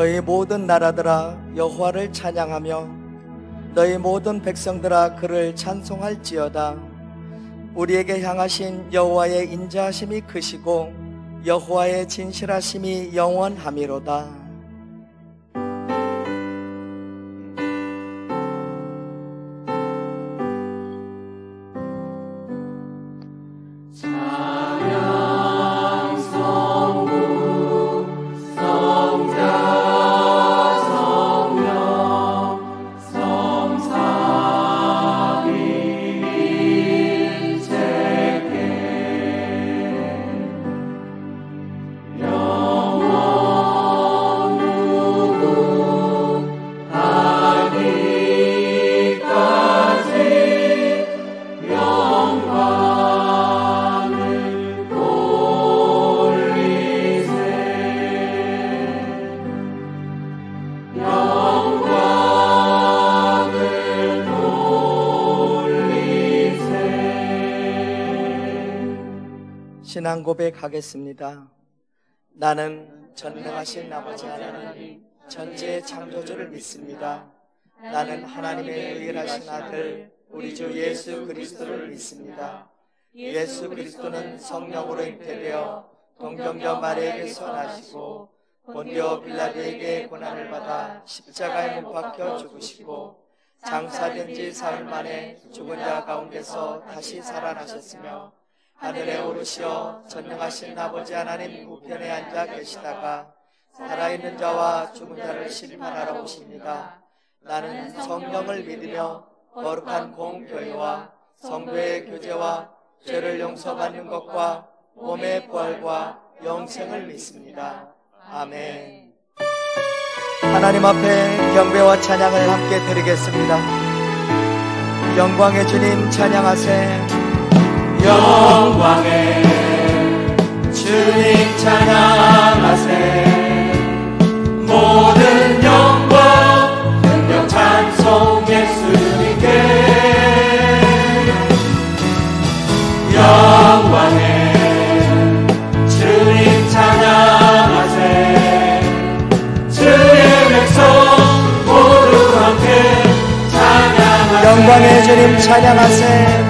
너희 모든 나라들아 여호와를 찬양하며 너희 모든 백성들아 그를 찬송할지어다. 우리에게 향하신 여호와의 인자하심이 크시고 여호와의 진실하심이 영원함이로다 신앙 고백하겠습니다. 나는 전능하신 아버지 하나님 전지의 창조주를 믿습니다. 나는 하나님의 의일하신 아들 우리 주 예수 그리스도를 믿습니다. 예수 그리스도는 성령으로 잉태되어 동정녀 마리에게서 나시고 본디오 빌라드에게 고난을 받아 십자가에 못 박혀 죽으시고 장사된 지 사흘 만에 죽은 자 가운데서 다시 살아나셨으며 하늘에 오르시어 전능하신 아버지 하나님 우편에 앉아 계시다가 살아있는 자와 죽은 자를 심판하러 오십니다. 나는 성령을 믿으며 거룩한 공교회와 성도의 교제와 죄를 용서받는 것과 몸의 부활과 영생을 믿습니다. 아멘. 하나님 앞에 경배와 찬양을 함께 드리겠습니다. 영광의 주님 찬양하세. 영광의 주님 찬양하세. 모든 영광 능력 찬송 예수님께. 영광의 주님 찬양하세. 주의 백성 모두 함께 찬양하세. 영광의 주님 찬양하세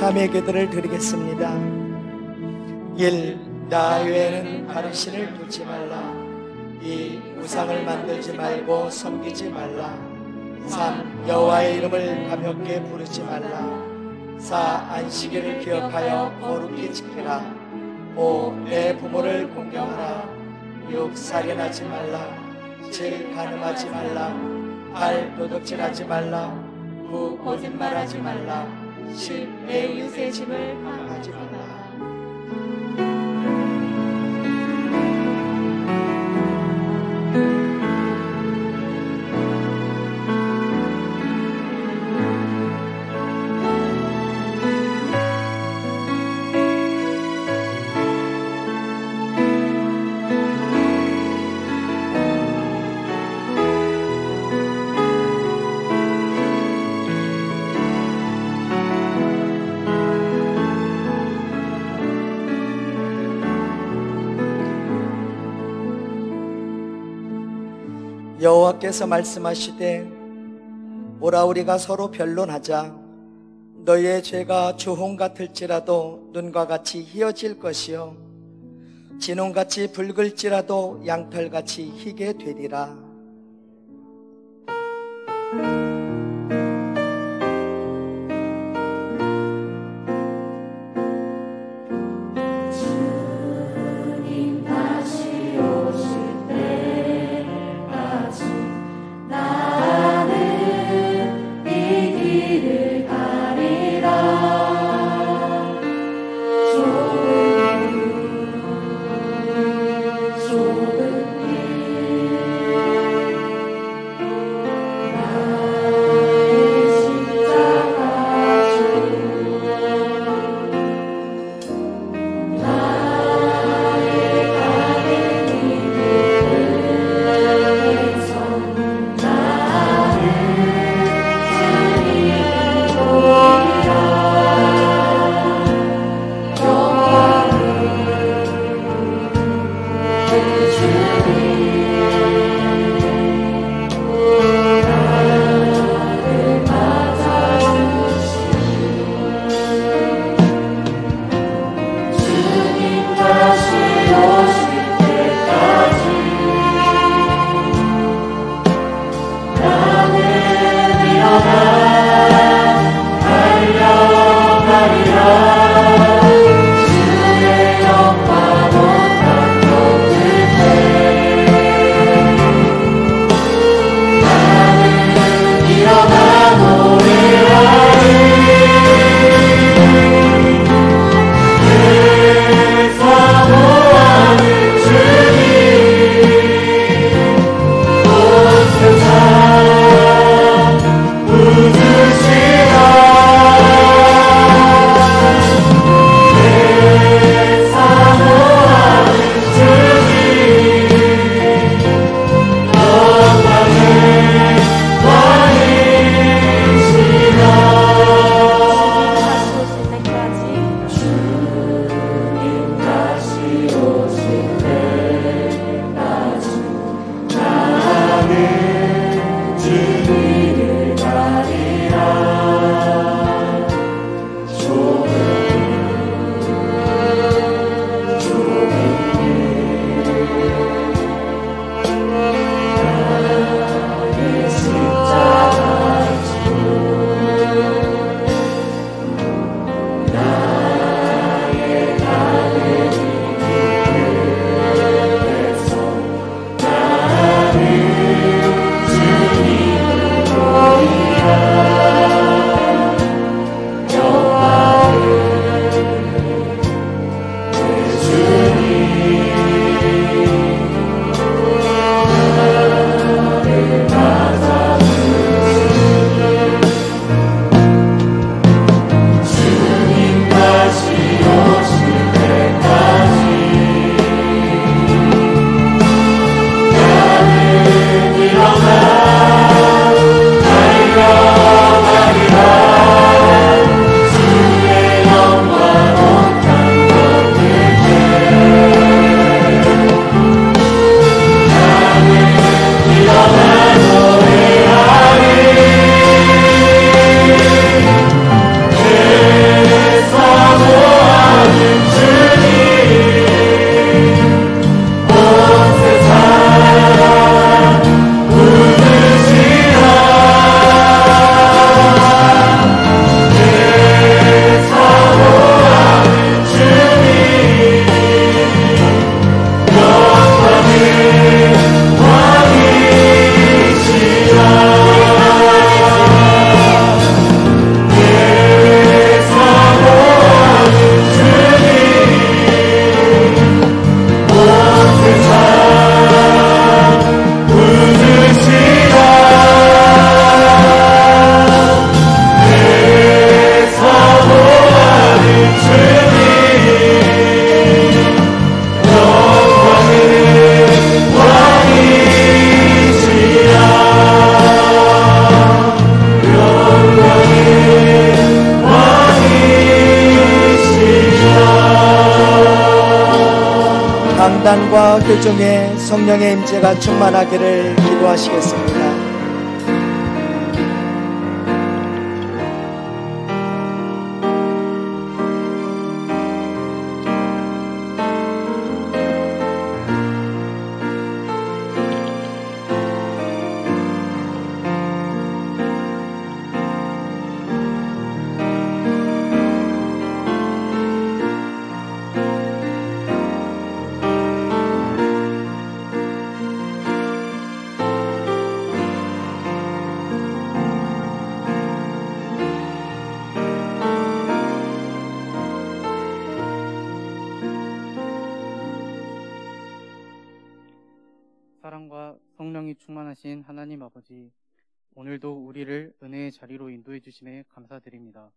자매 기도를 드리겠습니다. 1. 나 외에는 다른 신을 두지 말라. 2. 우상을 만들지 말고 섬기지 말라. 3. 여호와의 이름을 가볍게 부르지 말라. 4. 안식일을 기억하여 거룩히 지키라. 5. 내 부모를 공경하라. 6. 살인하지 말라. 7. 가늠하지 말라. 8. 도둑질하지 말라. 9. 거짓말하지 말라. 십내 이웃의 짐을 하지 말라. 여호와께서 말씀하시되 오라 우리가 서로 변론하자. 너희의 죄가 주홍 같을지라도 눈과 같이 희어질 것이요. 진홍같이 붉을지라도 양털같이 희게 되리라. 나타나기를 기도하시겠습니다. 충만하신 하나님 아버지, 오늘도 우리를 은혜의 자리로 인도해 주심에 감사드립니다.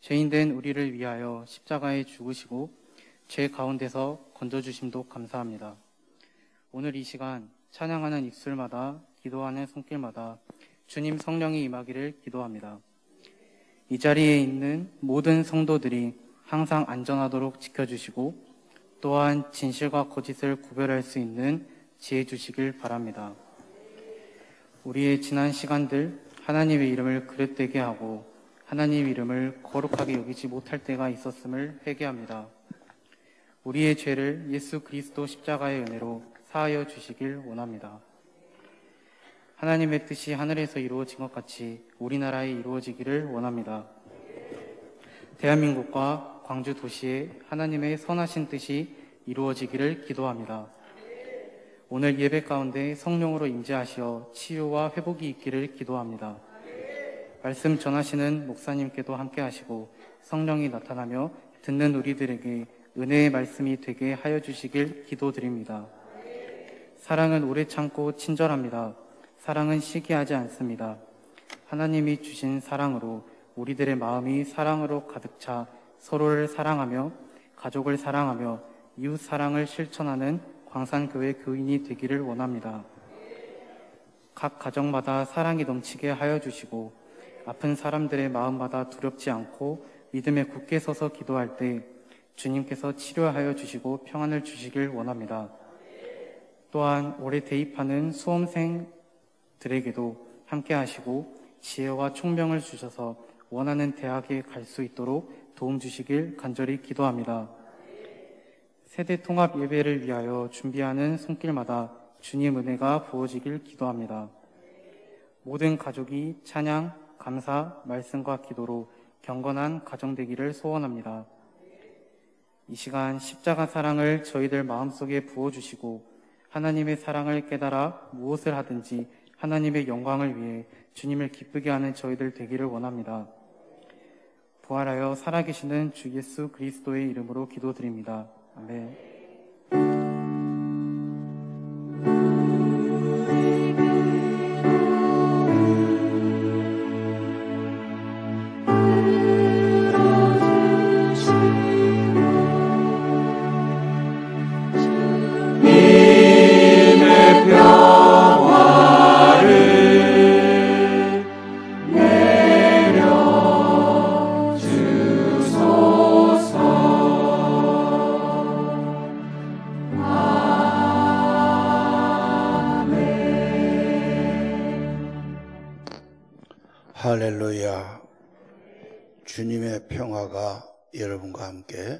죄인된 우리를 위하여 십자가에 죽으시고 죄 가운데서 건져주심도 감사합니다. 오늘 이 시간 찬양하는 입술마다 기도하는 손길마다 주님 성령이 임하기를 기도합니다. 이 자리에 있는 모든 성도들이 항상 안전하도록 지켜주시고 또한 진실과 거짓을 구별할 수 있는 지혜 주시길 바랍니다. 우리의 지난 시간들 하나님의 이름을 그릇되게 하고 하나님 이름을 거룩하게 여기지 못할 때가 있었음을 회개합니다. 우리의 죄를 예수 그리스도 십자가의 은혜로 사하여 주시길 원합니다. 하나님의 뜻이 하늘에서 이루어진 것 같이 우리나라에 이루어지기를 원합니다. 대한민국과 광주 도시에 하나님의 선하신 뜻이 이루어지기를 기도합니다. 오늘 예배 가운데 성령으로 임재하시어 치유와 회복이 있기를 기도합니다. 말씀 전하시는 목사님께도 함께 하시고 성령이 나타나며 듣는 우리들에게 은혜의 말씀이 되게 하여 주시길 기도드립니다. 사랑은 오래 참고 친절합니다. 사랑은 시기하지 않습니다. 하나님이 주신 사랑으로 우리들의 마음이 사랑으로 가득 차 서로를 사랑하며 가족을 사랑하며 이웃 사랑을 실천하는 광산교회 교인이 되기를 원합니다. 각 가정마다 사랑이 넘치게 하여 주시고 아픈 사람들의 마음마다 두렵지 않고 믿음에 굳게 서서 기도할 때 주님께서 치료하여 주시고 평안을 주시길 원합니다. 또한 올해 대입하는 수험생들에게도 함께 하시고 지혜와 총명을 주셔서 원하는 대학에 갈 수 있도록 도움 주시길 간절히 기도합니다. 세대 통합 예배를 위하여 준비하는 손길마다 주님 은혜가 부어지길 기도합니다. 모든 가족이 찬양, 감사, 말씀과 기도로 경건한 가정 되기를 소원합니다. 이 시간 십자가 사랑을 저희들 마음속에 부어주시고 하나님의 사랑을 깨달아 무엇을 하든지 하나님의 영광을 위해 주님을 기쁘게 하는 저희들 되기를 원합니다. 부활하여 살아계시는 주 예수 그리스도의 이름으로 기도드립니다. 아멘. 할렐루야. 주님의 평화가 여러분과 함께.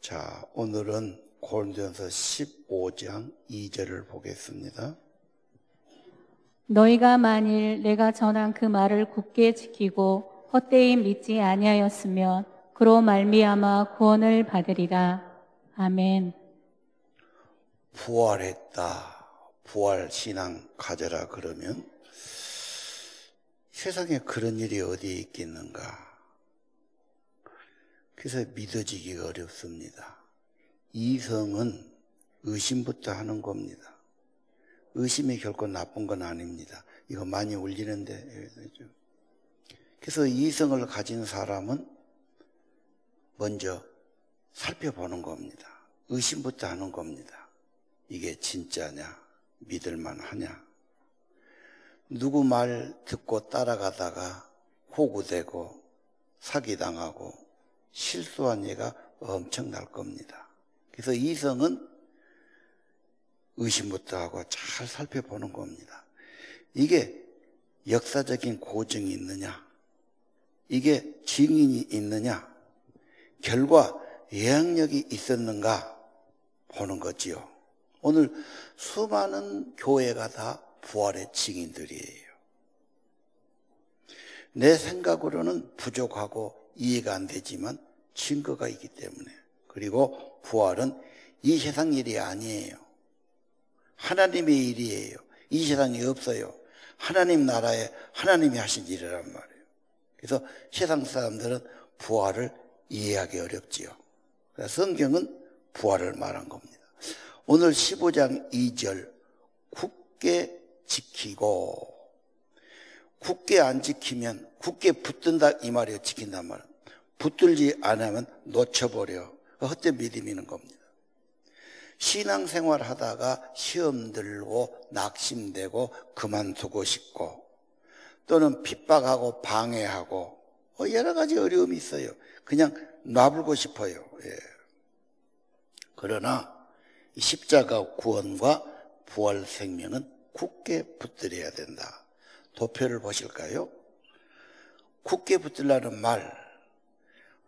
자, 오늘은 고린도전서 15장 2절을 보겠습니다. 너희가 만일 내가 전한 그 말을 굳게 지키고 헛되이 믿지 아니하였으면 그로 말미암아 구원을 받으리라. 아멘. 부활했다. 부활 신앙 가져라 그러면 세상에 그런 일이 어디에 있겠는가? 그래서 믿어지기가 어렵습니다. 이성은 의심부터 하는 겁니다. 의심이 결코 나쁜 건 아닙니다. 이거 많이 울리는데. 그래서 이성을 가진 사람은 먼저 살펴보는 겁니다. 의심부터 하는 겁니다. 이게 진짜냐? 믿을만 하냐? 누구 말 듣고 따라가다가 호구되고 사기당하고 실수한 예가 엄청날 겁니다. 그래서 이성은 의심부터 하고 잘 살펴보는 겁니다. 이게 역사적인 고증이 있느냐? 이게 증인이 있느냐? 결과 예약력이 있었는가 보는 거지요. 오늘 수많은 교회가 다 부활의 증인들이에요. 내 생각으로는 부족하고 이해가 안 되지만 증거가 있기 때문에 그리고 부활은 이 세상 일이 아니에요. 하나님의 일이에요. 이 세상에 없어요. 하나님 나라에 하나님이 하신 일이란 말이에요. 그래서 세상 사람들은 부활을 이해하기 어렵지요. 성경은 부활을 말한 겁니다. 오늘 15장 2절 굳게 지키고 굳게 안 지키면 굳게 붙든다 이 말이에요. 지킨단 말은. 붙들지 않으면 놓쳐버려. 헛된 믿음이는 겁니다. 신앙생활 하다가 시험 들고 낙심되고 그만두고 싶고 또는 핍박하고 방해하고 뭐 여러 가지 어려움이 있어요. 그냥 놔불고 싶어요. 예. 그러나 십자가 구원과 부활 생명은 굳게 붙들어야 된다. 도표를 보실까요? 굳게 붙들라는 말,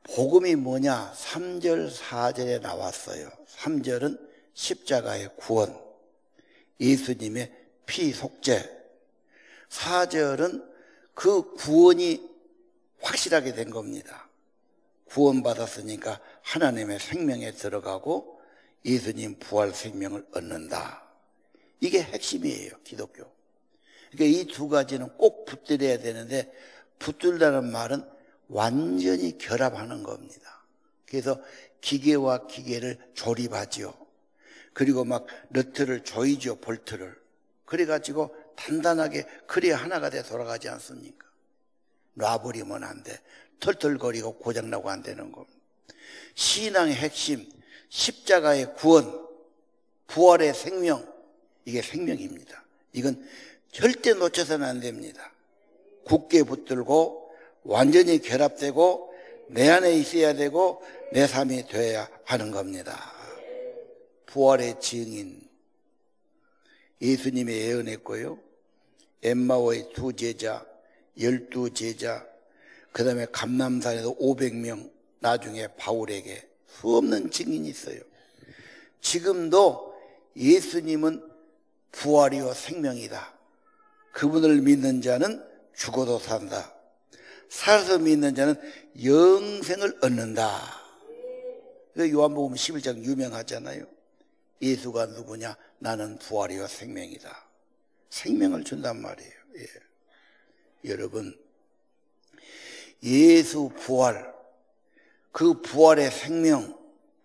복음이 뭐냐? 3절, 4절에 나왔어요. 3절은 십자가의 구원, 예수님의 피 속죄. 4절은 그 구원이 확실하게 된 겁니다. 구원받았으니까 하나님의 생명에 들어가고 예수님 부활 생명을 얻는다. 이게 핵심이에요, 기독교. 그러니까 이 두 가지는 꼭 붙들어야 되는데 붙들다는 말은 완전히 결합하는 겁니다. 그래서 기계와 기계를 조립하지요. 그리고 막 너트를 조이죠, 볼트를. 그래가지고 단단하게 그래야 하나가 돼 돌아가지 않습니까? 놔버리면 안 돼. 털털거리고 고장나고 안 되는 겁니다. 신앙의 핵심, 십자가의 구원, 부활의 생명, 이게 생명입니다. 이건 절대 놓쳐서는 안 됩니다. 굳게 붙들고 완전히 결합되고 내 안에 있어야 되고 내 삶이 되어야 하는 겁니다. 부활의 증인 예수님이 예언했고요. 엠마오의 두 제자, 열두 제자, 그 다음에 감남산에도 500명 나중에 바울에게 수없는 증인이 있어요. 지금도 예수님은 부활이요 생명이다. 그분을 믿는 자는 죽어도 산다. 살아서 믿는 자는 영생을 얻는다. 요한복음 11장 유명하잖아요. 예수가 누구냐? 나는 부활이요 생명이다. 생명을 준단 말이에요. 예. 여러분, 예수 부활, 그 부활의 생명,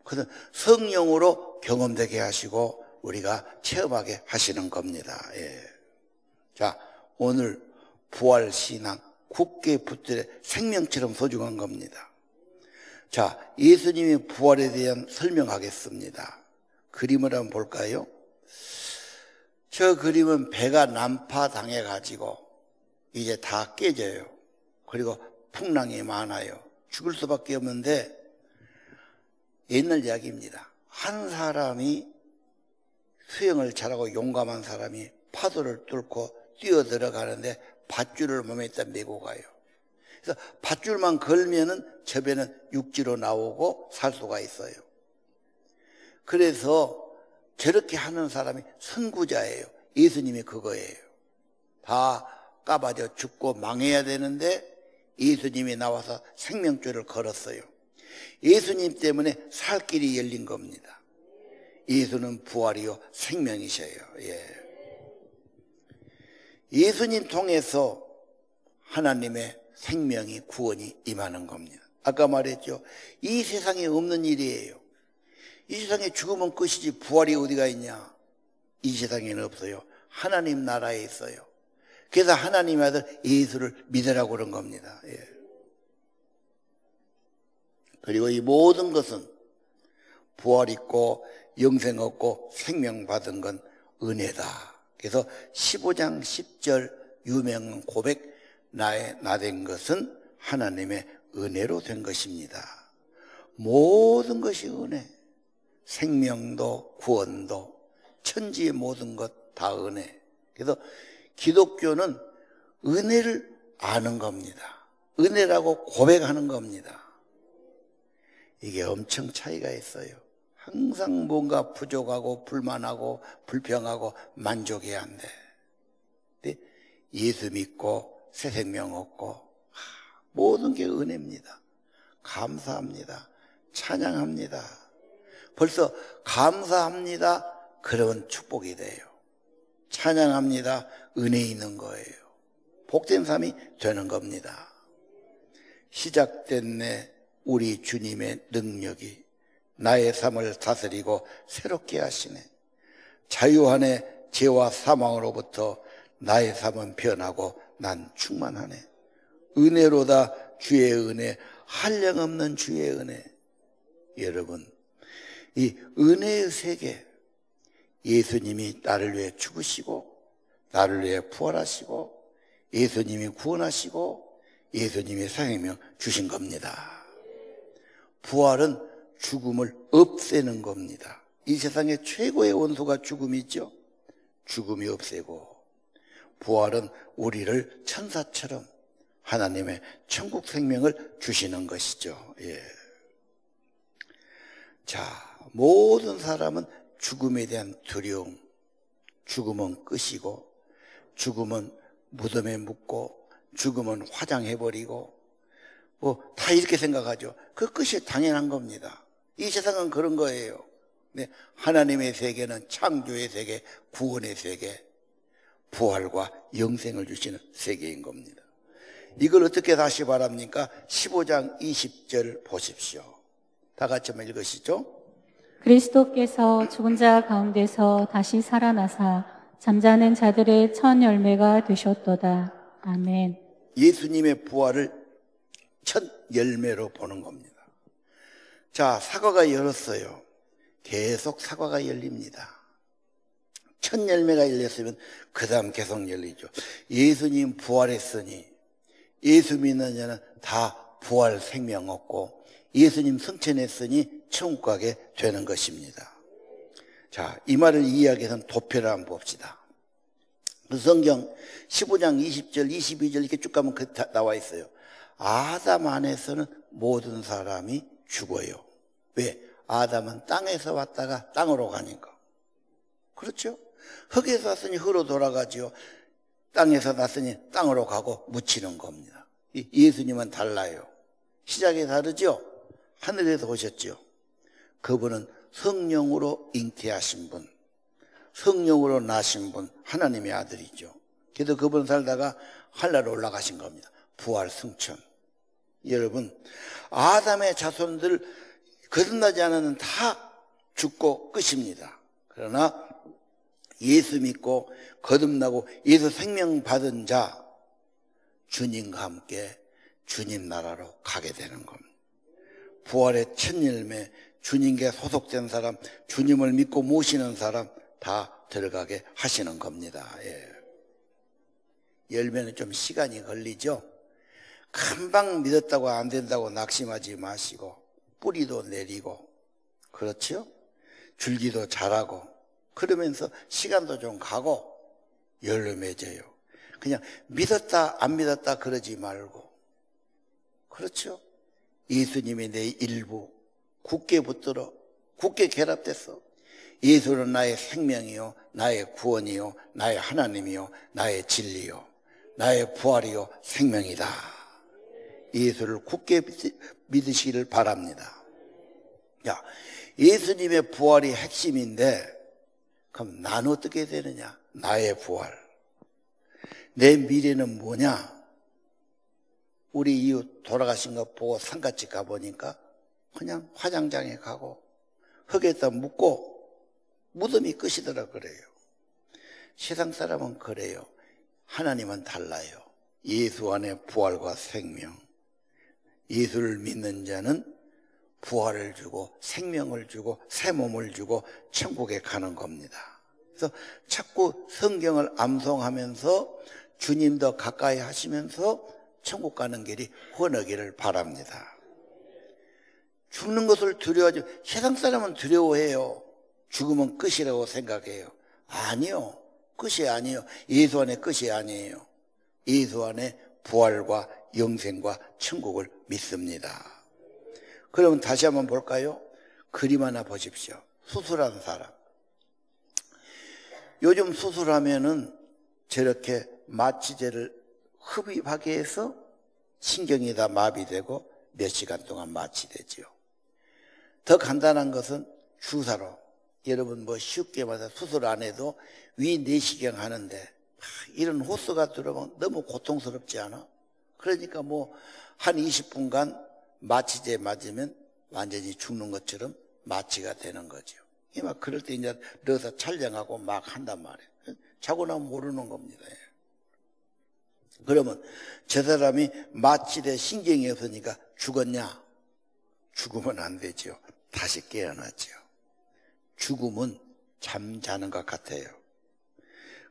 그 성령으로 경험되게 하시고 우리가 체험하게 하시는 겁니다. 예. 자, 오늘 부활 신앙 굳게 붙들어 생명처럼 소중한 겁니다. 자, 예수님의 부활에 대한 설명하겠습니다. 그림을 한번 볼까요? 저 그림은 배가 난파당해 가지고 이제 다 깨져요. 그리고 풍랑이 많아요. 죽을 수밖에 없는데 옛날 이야기입니다. 한 사람이 수영을 잘하고 용감한 사람이 파도를 뚫고 뛰어 들어가는데 밧줄을 몸에 있다 메고 가요. 그래서 밧줄만 걸면은 저 배는 육지로 나오고 살 수가 있어요. 그래서 저렇게 하는 사람이 선구자예요. 예수님이 그거예요. 다 까봐져 죽고 망해야 되는데 예수님이 나와서 생명줄을 걸었어요. 예수님 때문에 살 길이 열린 겁니다. 예수는 부활이요 생명이셔요. 예. 예수님 통해서 하나님의 생명이 구원이 임하는 겁니다. 아까 말했죠. 이 세상에 없는 일이에요. 이 세상에 죽으면 끝이지 부활이 어디가 있냐? 이 세상에는 없어요. 하나님 나라에 있어요. 그래서 하나님의 아들 예수를 믿으라고 그런 겁니다. 예. 그리고 이 모든 것은 부활 있고 영생 얻고 생명 받은 건 은혜다. 그래서 15장 10절 유명 고백 나의 나 된 것은 하나님의 은혜로 된 것입니다. 모든 것이 은혜. 생명도 구원도 천지의 모든 것 다 은혜. 그래서 기독교는 은혜를 아는 겁니다. 은혜라고 고백하는 겁니다. 이게 엄청 차이가 있어요. 항상 뭔가 부족하고 불만하고 불평하고 만족해야 한대. 근데 예수 믿고 새 생명 얻고 모든 게 은혜입니다. 감사합니다. 찬양합니다. 벌써 감사합니다. 그러면 축복이 돼요. 찬양합니다. 은혜 있는 거예요. 복된 삶이 되는 겁니다. 시작됐네 우리 주님의 능력이 나의 삶을 다스리고 새롭게 하시네. 자유하네 죄와 사망으로부터 나의 삶은 변하고 난 충만하네. 은혜로다 주의 은혜, 한량없는 주의 은혜. 여러분, 이 은혜의 세계, 예수님이 나를 위해 죽으시고, 나를 위해 부활하시고, 예수님이 구원하시고, 예수님이 생명 주신 겁니다. 부활은 죽음을 없애는 겁니다. 이 세상의 최고의 원소가 죽음이죠. 죽음이 없애고, 부활은 우리를 천사처럼 하나님의 천국 생명을 주시는 것이죠. 예. 자, 모든 사람은 죽음에 대한 두려움, 죽음은 끝이고, 죽음은 무덤에 묻고, 죽음은 화장해버리고, 뭐, 다 이렇게 생각하죠. 그 끝이 당연한 겁니다. 이 세상은 그런 거예요. 네, 하나님의 세계는 창조의 세계, 구원의 세계, 부활과 영생을 주시는 세계인 겁니다. 이걸 어떻게 다시 바랍니까? 15장 20절 보십시오. 다 같이 한번 읽으시죠. 그리스도께서 죽은 자 가운데서 다시 살아나사 잠자는 자들의 첫 열매가 되셨도다. 아멘. 예수님의 부활을 첫 열매로 보는 겁니다. 자, 사과가 열었어요. 계속 사과가 열립니다. 첫 열매가 열렸으면 그 다음 계속 열리죠. 예수님 부활했으니 예수 믿는 자는 다 부활 생명 얻고 예수님 승천했으니 천국 가게 되는 것입니다. 자, 이 말을 이해하기 위해서는 도표를 한번 봅시다. 그 성경 15장 20절, 22절 이렇게 쭉 가면 그 나와 있어요. 아담 안에서는 모든 사람이 죽어요. 왜? 아담은 땅에서 왔다가 땅으로 가니까. 그렇죠? 흙에서 왔으니 흙으로 돌아가지요. 땅에서 났으니 땅으로 가고 묻히는 겁니다. 예수님은 달라요. 시작이 다르죠? 하늘에서 오셨죠? 그분은 성령으로 잉태하신 분, 성령으로 나신 분, 하나님의 아들이죠. 그래서 그분 살다가 하늘로 올라가신 겁니다. 부활 승천. 여러분, 아담의 자손들 거듭나지 않으면 다 죽고 끝입니다. 그러나 예수 믿고 거듭나고 예수 생명 받은 자 주님과 함께 주님 나라로 가게 되는 겁니다. 부활의 첫 열매 주님께 소속된 사람, 주님을 믿고 모시는 사람 다 들어가게 하시는 겁니다. 예. 열매는 좀 시간이 걸리죠. 금방 믿었다고 안 된다고 낙심하지 마시고 뿌리도 내리고 그렇죠? 줄기도 자라고 그러면서 시간도 좀 가고 맺어요. 그냥 믿었다 안 믿었다 그러지 말고 그렇죠? 예수님이 내 일부 굳게 붙들어 굳게 결합됐어. 예수는 나의 생명이요, 나의 구원이요, 나의 하나님이요, 나의 진리요, 나의 부활이요, 생명이다. 예수를 굳게 믿으시기를 바랍니다. 야, 예수님의 부활이 핵심인데, 그럼 나는 어떻게 되느냐? 나의 부활. 내 미래는 뭐냐? 우리 이웃 돌아가신 거 보고 상가집 가보니까 그냥 화장장에 가고 흙에다 묻고 무덤이 끝이더라 그래요. 세상 사람은 그래요. 하나님은 달라요. 예수 안에 부활과 생명. 예수를 믿는 자는 부활을 주고 생명을 주고 새 몸을 주고 천국에 가는 겁니다. 그래서 자꾸 성경을 암송하면서 주님도 가까이 하시면서 천국 가는 길이 헌하기를 바랍니다. 죽는 것을 두려워하지 세상 사람은 두려워해요. 죽으면 끝이라고 생각해요. 아니요. 끝이 아니요. 예수 안에 끝이 아니에요. 예수 안에 부활과 영생과 천국을 믿습니다. 그러면 다시 한번 볼까요? 그림 하나 보십시오. 수술한 사람. 요즘 수술하면은 저렇게 마취제를 흡입하게 해서 신경이 다 마비되고 몇 시간 동안 마취되지요. 더 간단한 것은 주사로 여러분 뭐 쉽게 말해서 수술 안 해도 위 내시경 하는데 이런 호스가 들어오면 너무 고통스럽지 않아? 그러니까 뭐 한 20분간 마취제 맞으면 완전히 죽는 것처럼 마취가 되는 거죠. 막 그럴 때 이제 넣어서 촬영하고 막 한단 말이에요. 자고 나면 모르는 겁니다. 그러면 저 사람이 마취대 신경이 없으니까 죽었냐? 죽으면 안 되죠. 다시 깨어나죠. 죽음은 잠자는 것 같아요.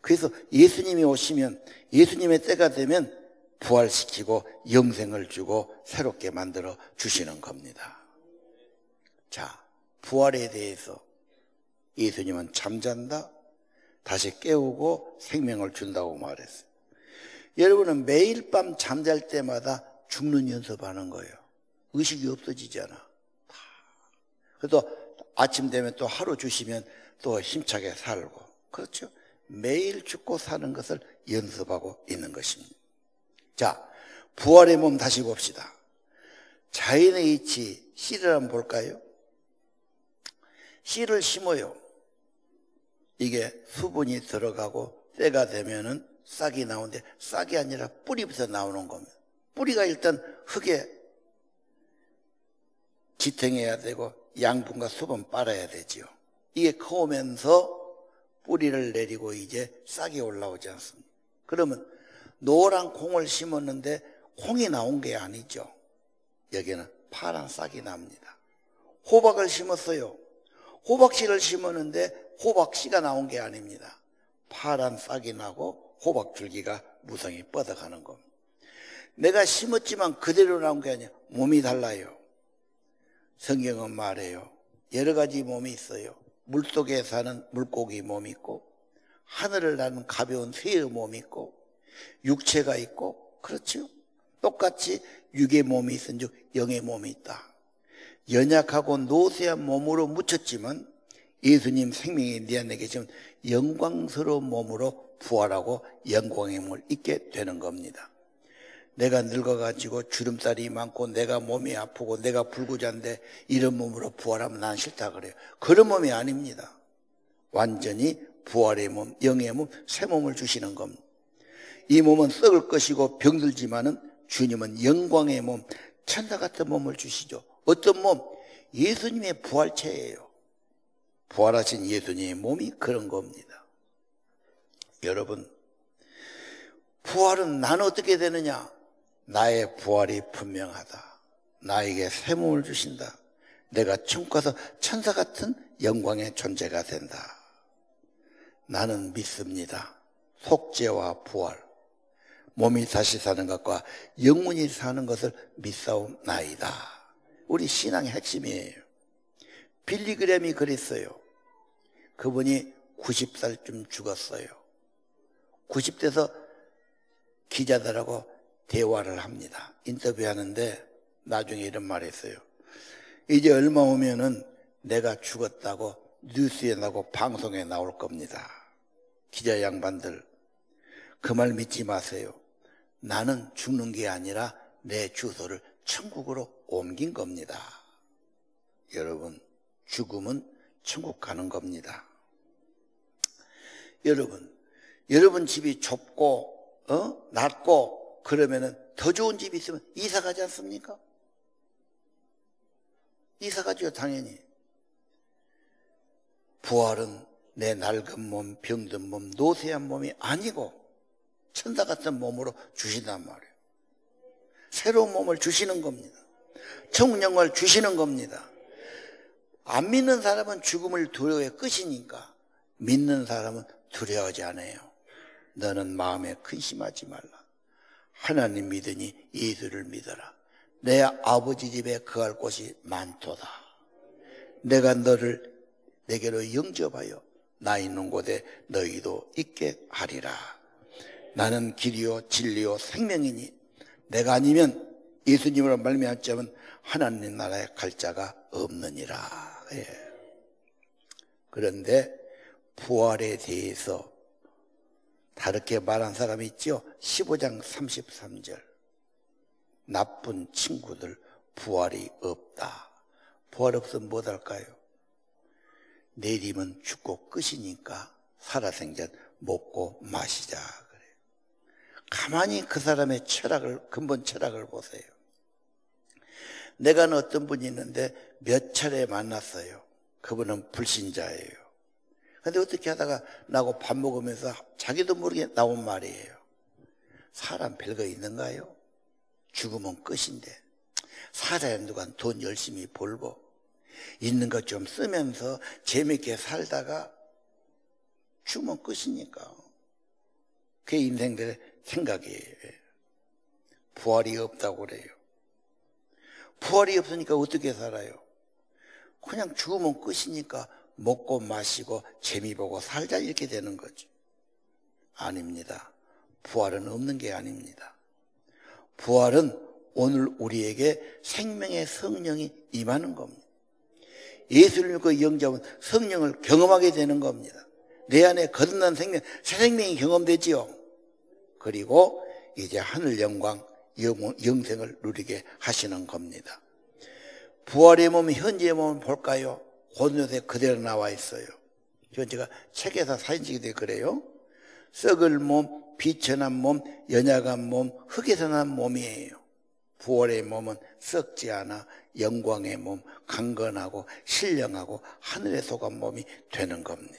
그래서 예수님이 오시면 예수님의 때가 되면 부활시키고 영생을 주고 새롭게 만들어 주시는 겁니다. 자, 부활에 대해서 예수님은 잠잔다, 다시 깨우고 생명을 준다고 말했어요. 여러분은 매일 밤 잠잘 때마다 죽는 연습하는 거예요. 의식이 없어지잖아. 그래도 아침 되면 또 하루 주시면 또 힘차게 살고. 그렇죠? 매일 죽고 사는 것을 연습하고 있는 것입니다. 자, 부활의 몸 다시 봅시다. 자연의 이치, 씨를 한번 볼까요? 씨를 심어요. 이게 수분이 들어가고 때가 되면은 싹이 나오는데 싹이 아니라 뿌리부터 나오는 겁니다. 뿌리가 일단 흙에 지탱해야 되고 양분과 수분 빨아야 되지요. 이게 커오면서 뿌리를 내리고 이제 싹이 올라오지 않습니까? 그러면 노란 콩을 심었는데 콩이 나온 게 아니죠. 여기는 파란 싹이 납니다. 호박을 심었어요. 호박씨를 심었는데 호박씨가 나온 게 아닙니다. 파란 싹이 나고 호박줄기가 무성히 뻗어가는 겁니다. 내가 심었지만 그대로 나온 게 아니야. 몸이 달라요. 성경은 말해요. 여러 가지 몸이 있어요. 물속에 사는 물고기 몸이 있고, 하늘을 나는 가벼운 새의 몸이 있고, 육체가 있고, 그렇죠? 똑같이 육의 몸이 있은 즉 영의 몸이 있다. 연약하고 노쇠한 몸으로 묻혔지만 예수님 생명이 네 안에 계시면 영광스러운 몸으로 부활하고 영광의 몸을 잊게 되는 겁니다. 내가 늙어가지고 주름살이 많고 내가 몸이 아프고 내가 불구자인데 이런 몸으로 부활하면 난 싫다 그래요. 그런 몸이 아닙니다. 완전히 부활의 몸, 영의 몸, 새 몸을 주시는 겁니다. 이 몸은 썩을 것이고 병들지만은 주님은 영광의 몸, 천사 같은 몸을 주시죠. 어떤 몸? 예수님의 부활체예요. 부활하신 예수님의 몸이 그런 겁니다. 여러분, 부활은 난 어떻게 되느냐? 나의 부활이 분명하다. 나에게 새 몸을 주신다. 내가 천국 가서 천사 같은 영광의 존재가 된다. 나는 믿습니다. 속죄와 부활. 몸이 다시 사는 것과 영혼이 사는 것을 믿사옵나이다. 우리 신앙의 핵심이에요. 빌리그램이 그랬어요. 그분이 90살쯤 죽었어요. 90대에서 기자들하고 대화를 합니다. 인터뷰하는데 나중에 이런 말 했어요. 이제 얼마 오면은 내가 죽었다고 뉴스에 나고 방송에 나올 겁니다. 기자 양반들 그 말 믿지 마세요. 나는 죽는 게 아니라 내 주소를 천국으로 옮긴 겁니다. 여러분, 죽음은 천국 가는 겁니다. 여러분, 여러분 집이 좁고, 어? 낮고, 그러면은 더 좋은 집이 있으면 이사 가지 않습니까? 이사 가죠, 당연히. 부활은 내 낡은 몸, 병든 몸, 노쇠한 몸이 아니고 천사 같은 몸으로 주신단 말이에요. 새로운 몸을 주시는 겁니다. 청년을 주시는 겁니다. 안 믿는 사람은 죽음을 두려워해 끝이니까 믿는 사람은 두려워하지 않아요. 너는 마음에 근심하지 말라. 하나님 믿으니 예수를 믿어라. 내 아버지 집에 거할 곳이 많도다. 내가 너를 내게로 영접하여 나 있는 곳에 너희도 있게 하리라. 나는 길이요 진리요 생명이니 내가 아니면 예수님으로 말미암자면 하나님 나라에 갈 자가 없느니라. 예. 그런데 부활에 대해서 다르게 말한 사람이 있죠. 15장 33절. 나쁜 친구들 부활이 없다. 부활 없으면 못 할까요? 내리면 죽고 끝이니까 살아생전 먹고 마시자 그래요. 가만히 그 사람의 철학을 근본 철학을 보세요. 내가 어떤 분이 있는데 몇 차례 만났어요. 그분은 불신자예요. 근데 어떻게 하다가 나하고 밥 먹으면서 자기도 모르게 나온 말이에요. 사람 별거 있는가요? 죽으면 끝인데. 살아야 누가 돈 열심히 벌고 있는 것 좀 쓰면서 재밌게 살다가 죽으면 끝이니까. 그게 인생들의 생각이에요. 부활이 없다고 그래요. 부활이 없으니까 어떻게 살아요? 그냥 죽으면 끝이니까 먹고 마시고 재미 보고 살자 이렇게 되는 거죠. 아닙니다. 부활은 없는 게 아닙니다. 부활은 오늘 우리에게 생명의 성령이 임하는 겁니다. 예수를 믿고 영접은 성령을 경험하게 되는 겁니다. 내 안에 거듭난 생명, 새 생명이 경험되지요. 그리고 이제 하늘 영광, 영, 생을 누리게 하시는 겁니다. 부활의 몸, 현재의 몸을 볼까요? 고린도에 그대로 나와 있어요. 이건 제가 책에서 사진 찍게 그래요. 썩을 몸, 비천한 몸, 연약한 몸, 흙에서 난 몸이에요. 부활의 몸은 썩지 않아 영광의 몸, 강건하고 신령하고 하늘에 속한 몸이 되는 겁니다.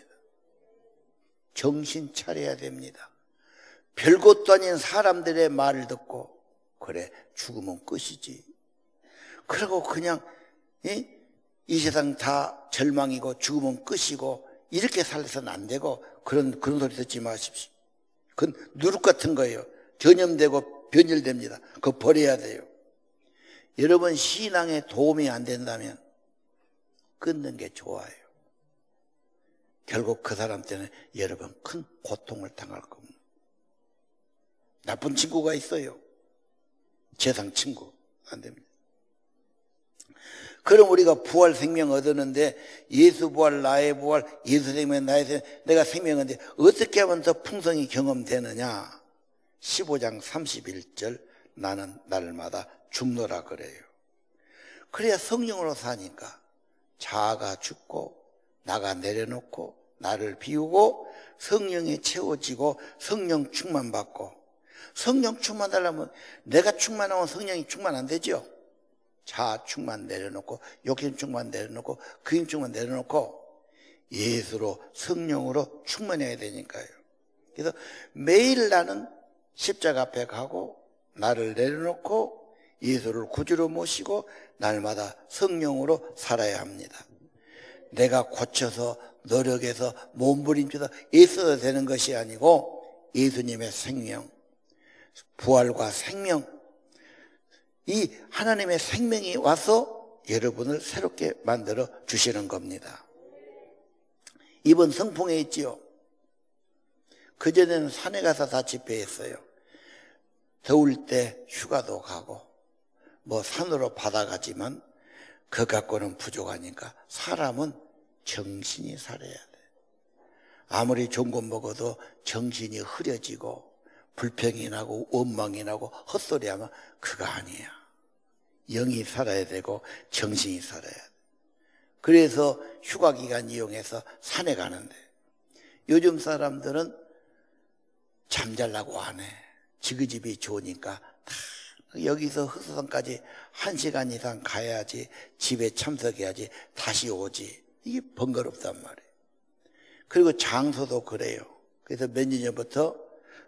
정신 차려야 됩니다. 별것도 아닌 사람들의 말을 듣고 그래 죽으면 끝이지. 그리고 그냥 이, 이 세상 다 절망이고 죽으면 끝이고 이렇게 살아서는 안 되고 그런 그런 소리 듣지 마십시오. 그건 누룩 같은 거예요. 전염되고 변질됩니다. 그거 버려야 돼요. 여러분 신앙에 도움이 안 된다면 끊는 게 좋아요. 결국 그 사람 때문에 여러분 큰 고통을 당할 겁니다. 나쁜 친구가 있어요. 재상 친구. 안 됩니다. 그럼 우리가 부활 생명 얻었는데 예수 부활, 나의 부활, 예수 생명, 나의 생명, 내가 생명인데 어떻게 하면 더 풍성히 경험되느냐? 15장 31절 나는 날마다 죽노라 그래요. 그래야 성령으로 사니까 자아가 죽고 나가 내려놓고 나를 비우고 성령이 채워지고 성령 충만 받고 성령 충만 달라면 내가 충만하면 성령이 충만 안 되죠. 자아 충만 내려놓고 욕심 충만 내려놓고 그림 충만 내려놓고 예수로 성령으로 충만해야 되니까요. 그래서 매일 나는 십자가 앞에 가고 나를 내려놓고 예수를 구주로 모시고 날마다 성령으로 살아야 합니다. 내가 고쳐서 노력해서 몸부림쳐서 있어야 되는 것이 아니고 예수님의 생명, 부활과 생명, 이 하나님의 생명이 와서 여러분을 새롭게 만들어 주시는 겁니다. 이번 성풍에 있지요. 그전에는 산에 가서 다 집회했어요. 더울 때 휴가도 가고, 뭐 산으로 받아가지만 그 갖고는 부족하니까 사람은 정신이 살아야 돼. 아무리 좋은 것 먹어도 정신이 흐려지고 불평이 나고 원망이 나고 헛소리하면 그거 아니야. 영이 살아야 되고 정신이 살아야 돼. 그래서 휴가 기간 이용해서 산에 가는데 요즘 사람들은 잠잘라고 안 해. 지그집이 좋으니까 다 여기서 흑수산까지 한 시간 이상 가야지 집에 참석해야지 다시 오지. 이게 번거롭단 말이에요. 그리고 장소도 그래요. 그래서 몇 년 전부터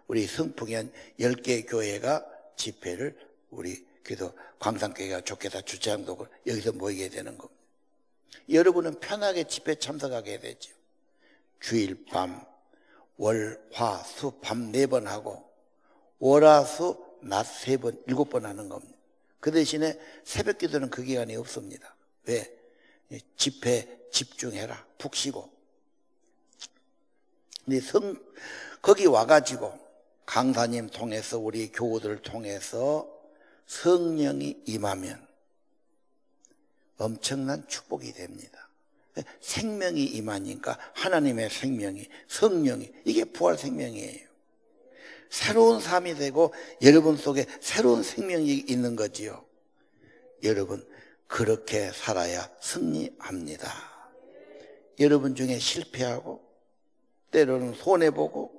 우리 성풍현 10개 교회가 집회를 우리 그래도 광산교회가 좋게 다 주최한다고 여기서 모이게 되는 겁니다. 여러분은 편하게 집회 참석하게 되죠. 주일 밤, 월, 화, 수, 밤 네 번 하고 월화 수 낮 세 번, 일곱 번 하는 겁니다. 그 대신에 새벽 기도는 그 기간이 없습니다. 왜? 집회 집중해라. 푹 쉬고. 근데 성, 거기 와가지고 강사님 통해서 우리 교우들 통해서 성령이 임하면 엄청난 축복이 됩니다. 생명이 임하니까 하나님의 생명이 성령이 이게 부활 생명이에요. 새로운 삶이 되고 여러분 속에 새로운 생명이 있는 거지요. 여러분 그렇게 살아야 승리합니다. 여러분 중에 실패하고 때로는 손해보고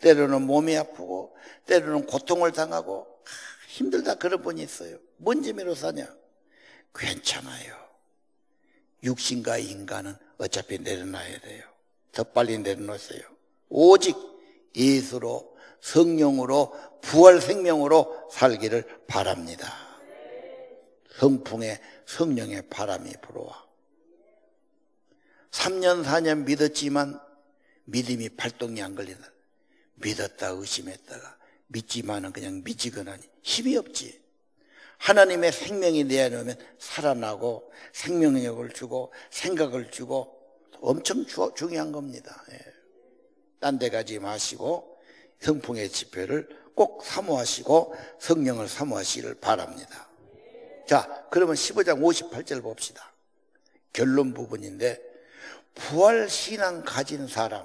때로는 몸이 아프고 때로는 고통을 당하고 힘들다 그런 분이 있어요. 뭔 재미로 사냐? 괜찮아요. 육신과 인간은 어차피 내려놔야 돼요. 더 빨리 내려놓으세요. 오직 예수로 성령으로 부활 생명으로 살기를 바랍니다. 성풍에 성령의 바람이 불어와. 3년, 4년 믿었지만 믿음이 발동이 안 걸린다. 믿었다 의심했다가 믿지만은 그냥 믿지거나니 힘이 없지. 하나님의 생명이 내 안에 오면 살아나고 생명력을 주고 생각을 주고 엄청 주, 중요한 겁니다. 예. 딴데 가지 마시고 성풍의 집회를 꼭 사모하시고 성령을 사모하시기를 바랍니다. 자, 그러면 15장 58절 봅시다. 결론 부분인데 부활 신앙 가진 사람,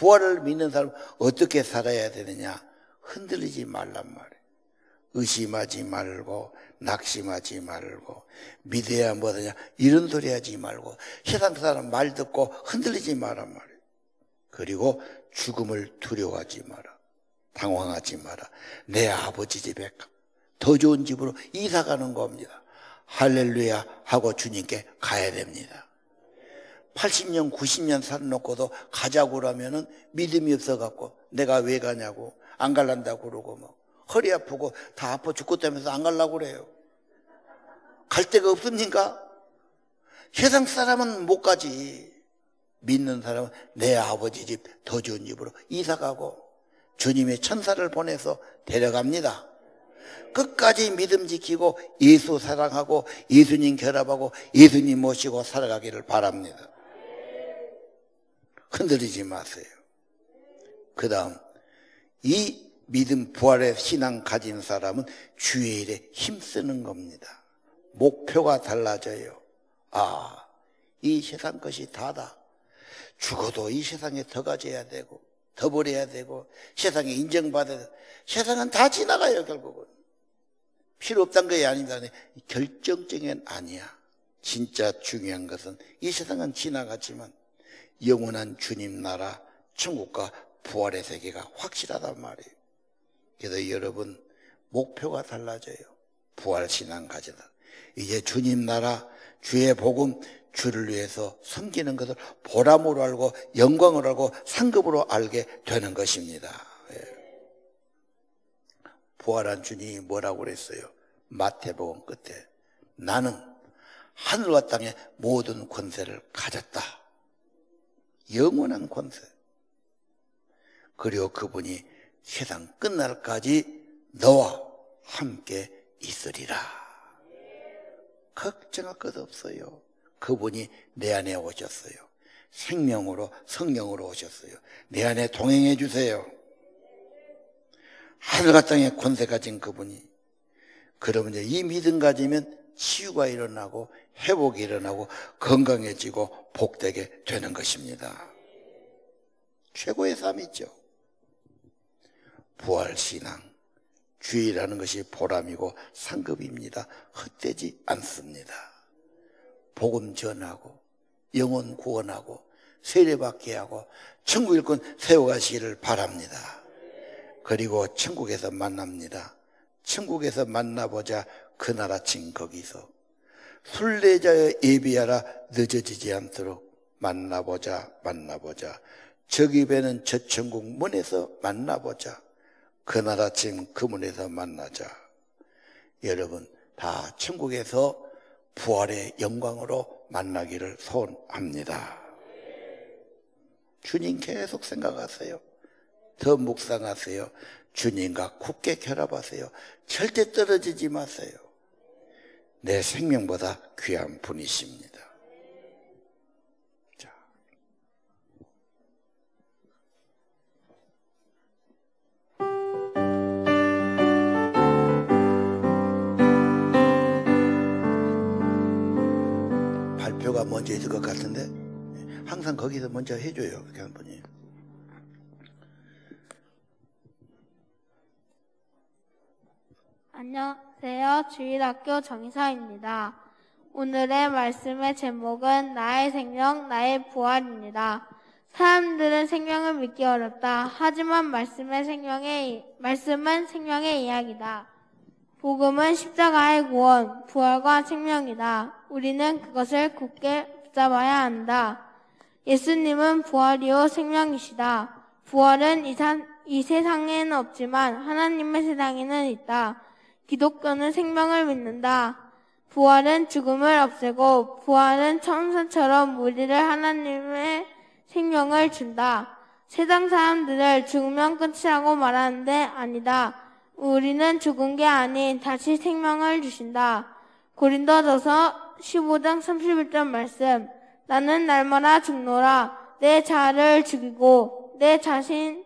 부활을 믿는 사람 어떻게 살아야 되느냐? 흔들리지 말란 말이에요. 의심하지 말고 낙심하지 말고 믿어야 뭐하냐 이런 소리 하지 말고 세상 사람 말 듣고 흔들리지 말란 말이에요. 그리고 죽음을 두려워하지 마라. 당황하지 마라. 내 아버지 집에 더 좋은 집으로 이사 가는 겁니다. 할렐루야 하고 주님께 가야 됩니다. 80년, 90년 살아놓고도 가자고 그러면은 믿음이 없어갖고 내가 왜 가냐고 안 갈란다고 그러고 뭐 허리 아프고 다 아파 죽겠다면서 안 갈라고 그래요. 갈 데가 없습니까? 세상 사람은 못 가지. 믿는 사람은 내 아버지 집 더 좋은 집으로 이사 가고 주님의 천사를 보내서 데려갑니다. 끝까지 믿음 지키고 예수 사랑하고 예수님 결합하고 예수님 모시고 살아가기를 바랍니다. 흔들리지 마세요. 그 다음, 이 믿음 부활의 신앙 가진 사람은 주의 일에 힘쓰는 겁니다. 목표가 달라져요. 아, 이 세상 것이 다다. 죽어도 이 세상에 더 가져야 되고, 더 버려야 되고, 세상에 인정받아야 되고, 세상은 다 지나가요, 결국은. 필요 없다는 것이 아니다. 결정적인 아니야. 진짜 중요한 것은 이 세상은 지나가지만 영원한 주님 나라, 천국과 부활의 세계가 확실하단 말이에요. 그래서 여러분, 목표가 달라져요. 부활 신앙 가지다. 이제 주님 나라, 주의 복음, 주를 위해서 섬기는 것을 보람으로 알고 영광을 알고 상급으로 알게 되는 것입니다. 예. 부활한 주님이 뭐라고 그랬어요? 마태복음 끝에 나는 하늘과 땅의 모든 권세를 가졌다. 영원한 권세. 그리고 그분이 세상 끝날까지 너와 함께 있으리라. 걱정할 것 없어요. 그분이 내 안에 오셨어요. 생명으로 성령으로 오셨어요. 내 안에 동행해 주세요. 하늘과 땅의 권세 가진 그분이 그러면 이제 이 믿음 가지면 치유가 일어나고 회복이 일어나고 건강해지고 복되게 되는 것입니다. 최고의 삶이죠. 부활신앙, 주의라는 것이 보람이고 상급입니다. 헛되지 않습니다. 복음 전하고 영혼 구원하고 세례받게 하고 천국 일꾼 세워가시기를 바랍니다. 그리고 천국에서 만납니다. 천국에서 만나보자 그날 아침 거기서 순례자의 예비하라 늦어지지 않도록 만나보자 만나보자. 저기 배는 저 천국 문에서 만나보자. 그날 아침 그 문에서 만나자. 여러분 다 천국에서 부활의 영광으로 만나기를 소원합니다. 주님 계속 생각하세요. 더 묵상하세요. 주님과 굳게 결합하세요. 절대 떨어지지 마세요. 내 생명보다 귀한 분이십니다. 자. 발표가 먼저 있을 것 같은데 항상 거기서 먼저 해줘요. 귀한 분이. 안녕하세요. 주일학교 정희사입니다. 오늘의 말씀의 제목은 나의 생명, 나의 부활입니다. 사람들은 생명을 믿기 어렵다. 하지만 말씀의 생명의, 말씀은 생명의 이야기다. 복음은 십자가의 구원, 부활과 생명이다. 우리는 그것을 굳게 붙잡아야 한다. 예수님은 부활이요 생명이시다. 부활은 이, 사, 이 세상에는 없지만 하나님의 세상에는 있다. 기독교는 생명을 믿는다. 부활은 죽음을 없애고 부활은 천사처럼 우리를 하나님의 생명을 준다. 세상 사람들을 죽으면 끝이라고 말하는데 아니다. 우리는 죽은 게 아닌 다시 생명을 주신다. 고린도전서 15장 31절 말씀. 나는 날마다 죽노라. 내 자아를 죽이고 내 자신을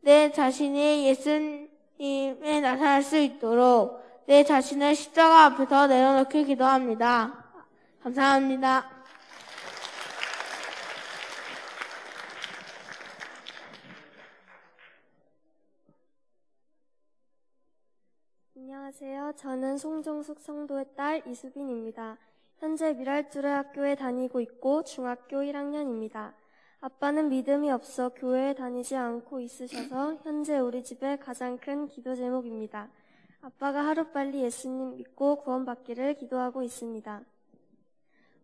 내 자신이 예수님 에 나타날 수 있도록 내 자신을 십자가 앞에서 내려놓기 기도합니다. 감사합니다. 안녕하세요. 저는 송정숙 성도의 딸 이수빈입니다. 현재 미랄주례 학교에 다니고 있고 중학교 1학년입니다. 아빠는 믿음이 없어 교회에 다니지 않고 있으셔서 현재 우리 집의 가장 큰 기도 제목입니다. 아빠가 하루빨리 예수님 믿고 구원받기를 기도하고 있습니다.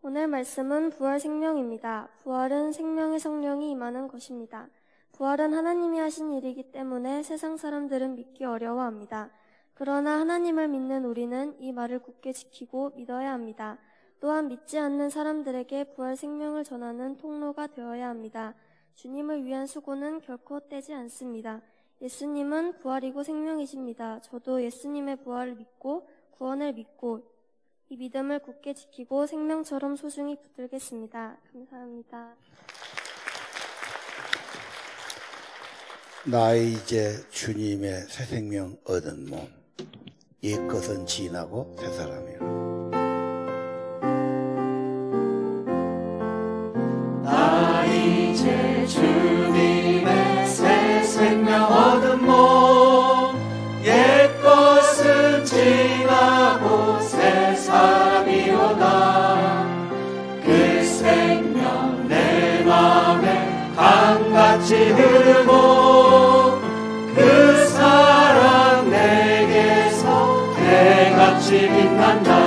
오늘 말씀은 부활 생명입니다. 부활은 생명의 성령이 임하는 것입니다. 부활은 하나님이 하신 일이기 때문에 세상 사람들은 믿기 어려워합니다. 그러나 하나님을 믿는 우리는 이 말을 굳게 지키고 믿어야 합니다. 또한 믿지 않는 사람들에게 부활 생명을 전하는 통로가 되어야 합니다. 주님을 위한 수고는 결코 떼지 않습니다. 예수님은 부활이고 생명이십니다. 저도 예수님의 부활을 믿고 구원을 믿고 이 믿음을 굳게 지키고 생명처럼 소중히 붙들겠습니다. 감사합니다. 나 이제 주님의 새 생명 얻은 몸. 옛 것은 지나고 새 사람이라. 주님의 새 생명 얻은 몸. 옛 것은 지나고 새 사람이로다. 그 생명 내 맘에 강같이 흐르고 그 사랑 내게서 해같이 빛난다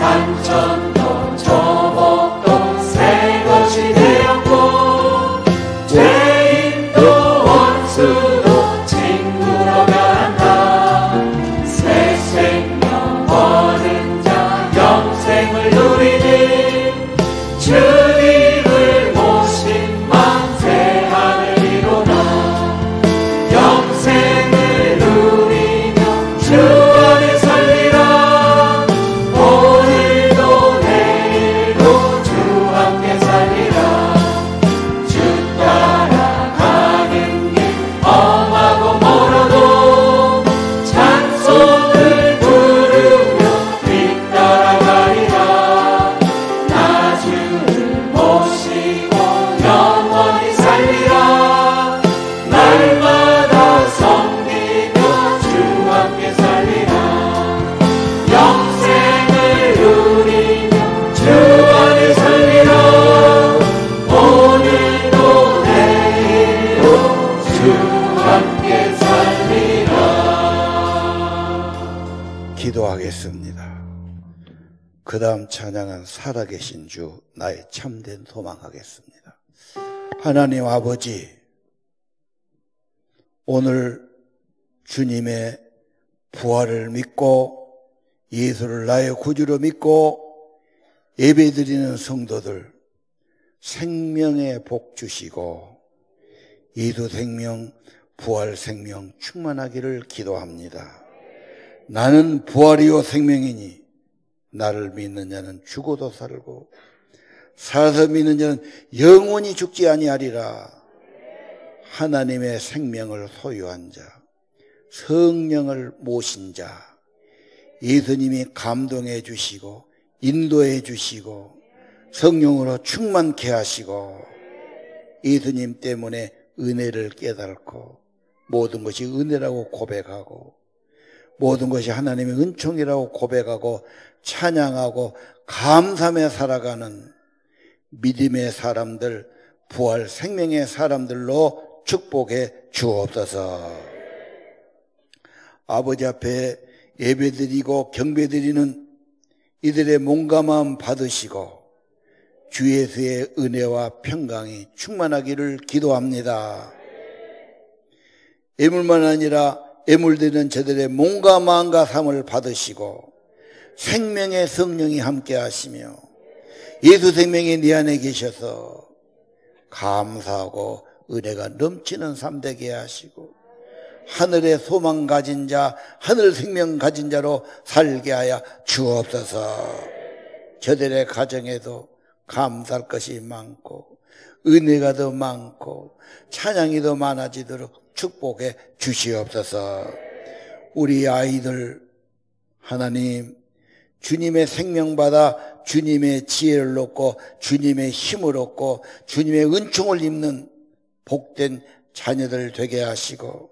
坦诚沟通 살아계신 주 나의 참된 소망하겠습니다. 하나님 아버지, 오늘 주님의 부활을 믿고 예수를 나의 구주로 믿고 예배드리는 성도들 생명의 복 주시고 예수 생명, 부활 생명 충만하기를 기도합니다. 나는 부활이요 생명이니 나를 믿는 자는 죽어도 살고 살아서 믿는 자는 영원히 죽지 아니하리라. 하나님의 생명을 소유한 자, 성령을 모신 자, 예수님이 감동해 주시고 인도해 주시고 성령으로 충만케 하시고 예수님 때문에 은혜를 깨닫고 모든 것이 은혜라고 고백하고 모든 것이 하나님의 은총이라고 고백하고 찬양하고 감사하며 살아가는 믿음의 사람들, 부활 생명의 사람들로 축복해 주옵소서. 아버지 앞에 예배드리고 경배드리는 이들의 마음 받으시고 주 예수의 은혜와 평강이 충만하기를 기도합니다. 애물만 아니라 애물되는 저들의 몸과 마음과 삶을 받으시고 생명의 성령이 함께 하시며 예수 생명이 네 안에 계셔서 감사하고 은혜가 넘치는 삶 되게 하시고 하늘의 소망 가진 자, 하늘 생명 가진 자로 살게 하여 주옵소서. 저들의 가정에도 감사할 것이 많고 은혜가 더 많고 찬양이 더 많아지도록 축복해 주시옵소서. 우리 아이들 하나님 주님의 생명 받아 주님의 지혜를 얻고 주님의 힘을 얻고 주님의 은총을 입는 복된 자녀들 되게 하시고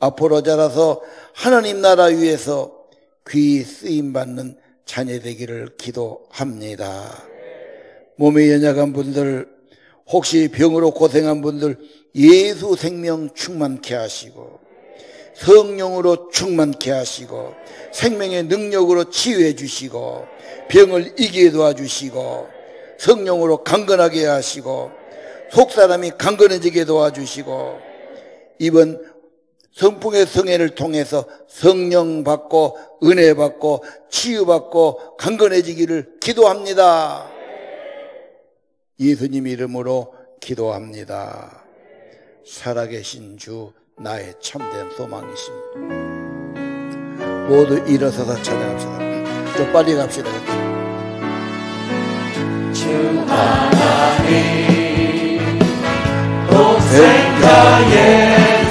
앞으로 자라서 하나님 나라 위에서 귀 쓰임 받는 자녀 되기를 기도합니다. 몸에 연약한 분들, 혹시 병으로 고생한 분들 예수 생명 충만케 하시고 성령으로 충만케 하시고 생명의 능력으로 치유해 주시고 병을 이기게 도와주시고 성령으로 강건하게 하시고 속사람이 강건해지게 도와주시고 이번 성풍의 성회를 통해서 성령 받고 은혜 받고 치유 받고 강건해지기를 기도합니다. 예수님 이름으로 기도합니다. 살아계신 주 나의 참된 소망이십니다. 모두 일어서서 찬양합시다. 좀 빨리 갑시다. 주 하나님 독생자 예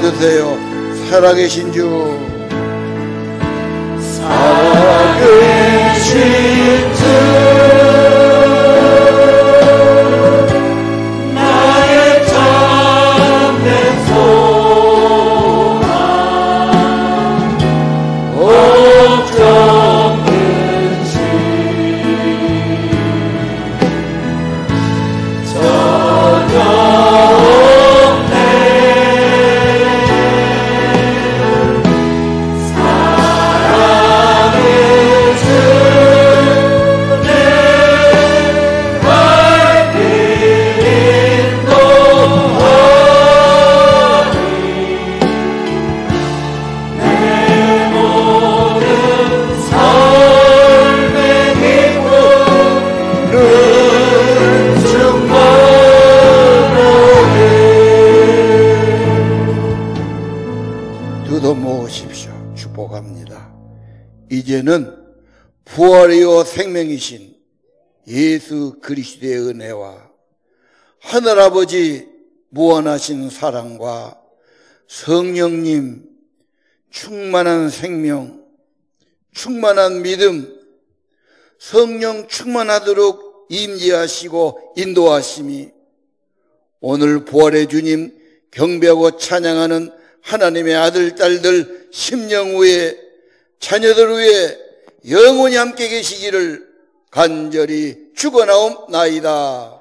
드세요. 살아계신 주. 생명이신 예수 그리스도의 은혜와 하늘아버지 무한하신 사랑과 성령님 충만한 생명, 충만한 믿음, 성령 충만하도록 임재하시고 인도하심이 오늘 부활의 주님 경배하고 찬양하는 하나님의 아들, 딸들, 심령 후에 자녀들 후에 영원히 함께 계시기를 간절히 축원하옵나이다.